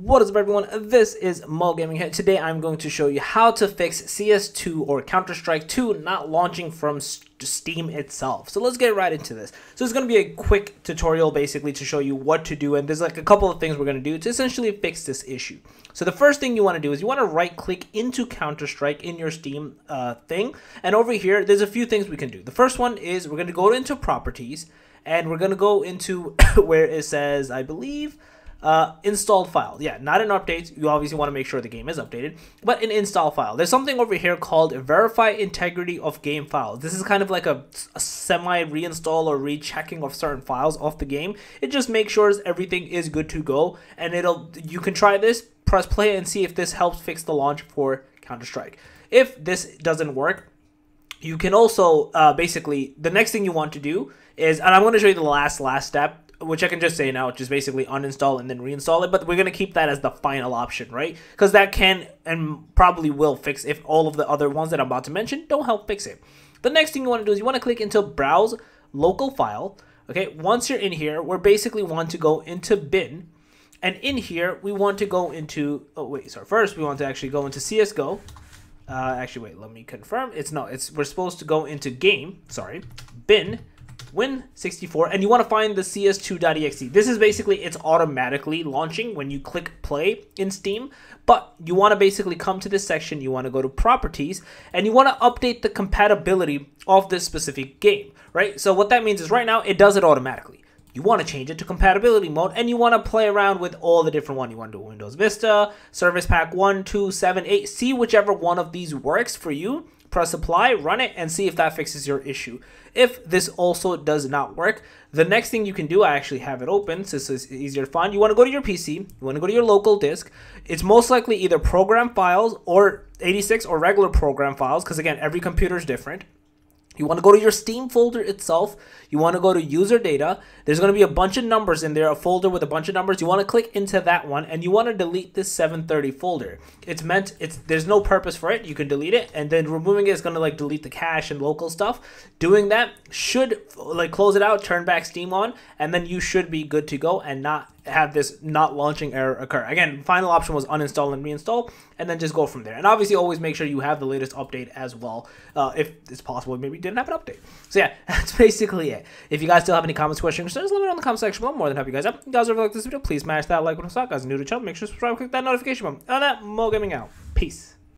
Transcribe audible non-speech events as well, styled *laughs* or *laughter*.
What is up everyone, this is Moe Gaming here. Today I'm going to show you how to fix CS2 or Counter-Strike 2 not launching from Steam itself. So let's get right into this. So it's going to be a quick tutorial basically to show you what to do and there's like a couple of things we're going to do to essentially fix this issue. So the first thing you want to do is you want to right click into Counter-Strike in your Steam uh, thing and over here there's a few things we can do. The first one is we're going to go into properties and we're going to go into *coughs* where it says I believe uh, installed file. Yeah, not an update. You obviously want to make sure the game is updated, but an install file. There's something over here called verify integrity of game files. This is kind of like a, a semi reinstall or rechecking of certain files off the game. It just makes sure everything is good to go, and it'll you can try this, press play, and see if this helps fix the launch for Counter Strike. If this doesn't work, you can also uh, basically the next thing you want to do is, and I'm going to show you the last last step which I can just say now, is basically uninstall and then reinstall it. But we're gonna keep that as the final option, right? Because that can and probably will fix if all of the other ones that I'm about to mention don't help fix it. The next thing you want to do is you want to click into browse local file. Okay, once you're in here, we're basically want to go into bin, and in here we want to go into. Oh wait, sorry. First we want to actually go into CS:GO. Uh, actually, wait. Let me confirm. It's not. It's we're supposed to go into game. Sorry, bin Win64, and you want to find the cs2.exe. This is basically, it's automatically launching when you click play in Steam, but you want to basically come to this section, you want to go to properties, and you want to update the compatibility of this specific game, right? So what that means is right now, it does it automatically. You want to change it to compatibility mode, and you want to play around with all the different ones. You want to do Windows Vista, Service Pack 1, 2, 7, 8. See whichever one of these works for you press apply, run it, and see if that fixes your issue. If this also does not work, the next thing you can do, I actually have it open so it's easier to find. You want to go to your PC, you want to go to your local disk. It's most likely either program files or 86 or regular program files because again, every computer is different. You want to go to your Steam folder itself. You want to go to user data. There's going to be a bunch of numbers in there, a folder with a bunch of numbers. You want to click into that one and you want to delete this 730 folder. It's meant, it's there's no purpose for it. You can delete it and then removing it is going to like delete the cache and local stuff. Doing that should like close it out, turn back Steam on, and then you should be good to go and not have this not launching error occur. Again, final option was uninstall and reinstall, and then just go from there. And obviously, always make sure you have the latest update as well, uh, if it's possible. Maybe you didn't have an update. So yeah, *laughs* that's basically it. If you guys still have any comments, questions, concerns, let me know in the comment section below. I'm more than happy you guys up. If you guys ever like this video, please smash that like button. Guys, new to the channel, make sure to subscribe, click that notification button. And that, Moe Gaming out. Peace.